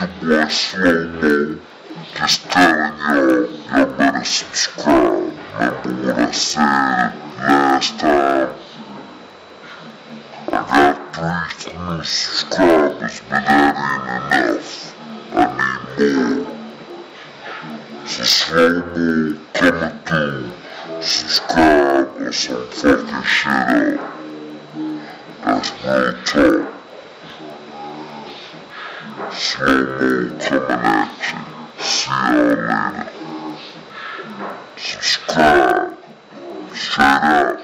your boy Slo Mo. Just telling y'all, y'all better subscribe. Remember what I said last time? I got three new subscribers, but that ain't enough. I need more. So Slo Mo. Subscribe or some fucking shit up. That's real talk. Coming at you. See y'all later. Subscribe. Straight up.